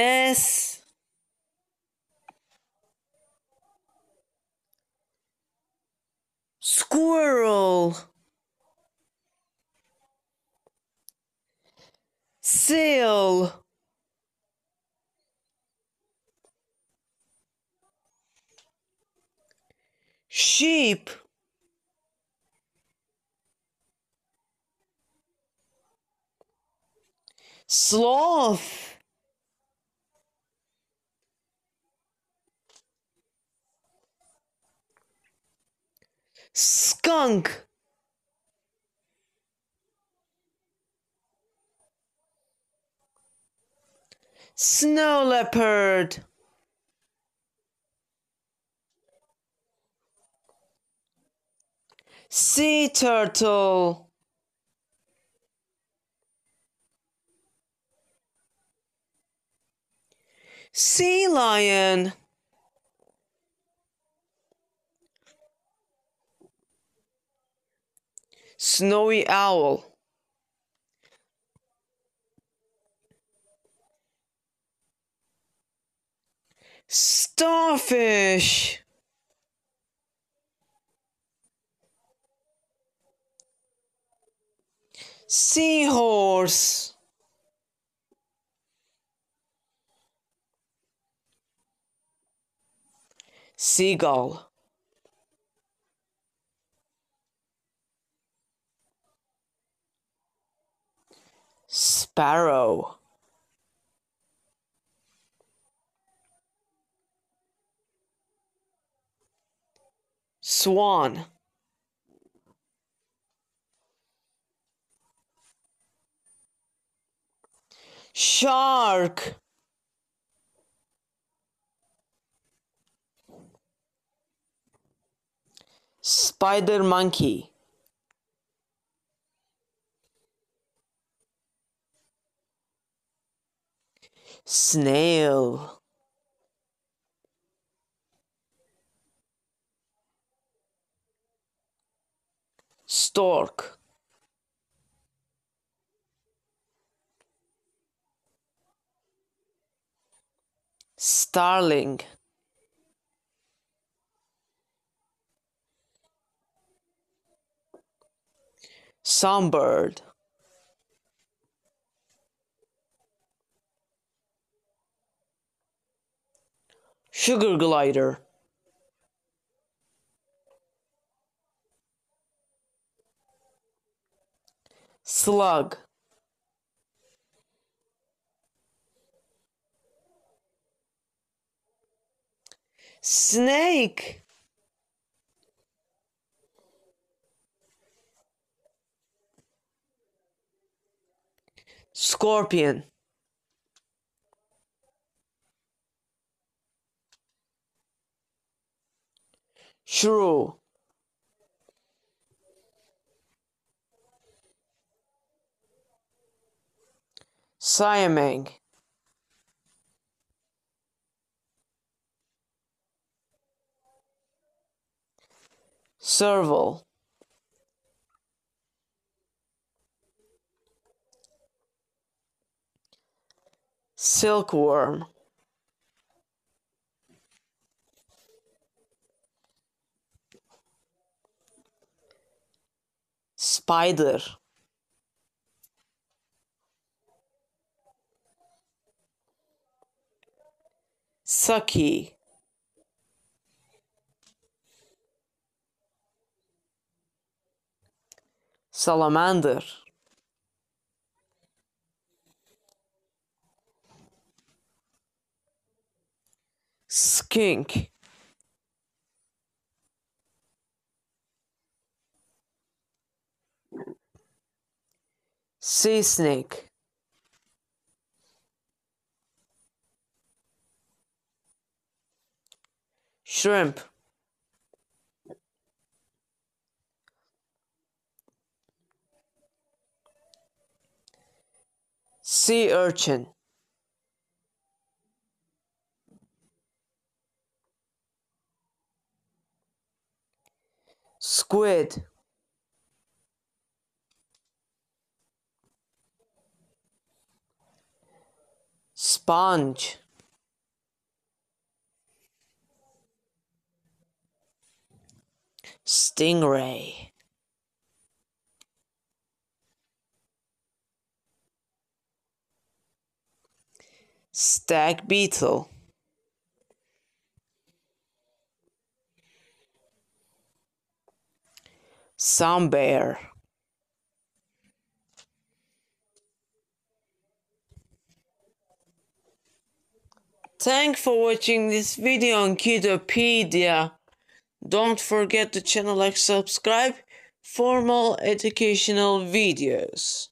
S Squirrel. Seal. Sheep. Sloth skunk. Snow leopard. Sea turtle. Sea lion snowy owl. Starfish. Seahorse. Seagull sparrow swan. Shark. Spider monkey snail. Stork. Starling. Sunbird sugar glider. Slug. Snake. Scorpion shrew siamang serval. Silkworm spider. Saki. Salamander. Skink sea snake. Shrimp. Sea urchin. Squid Sponge. Stingray. Stag Beetle. Sun Bear. Thanks for watching this video on Kiddopedia. Don't forget to channel like subscribe for more educational videos.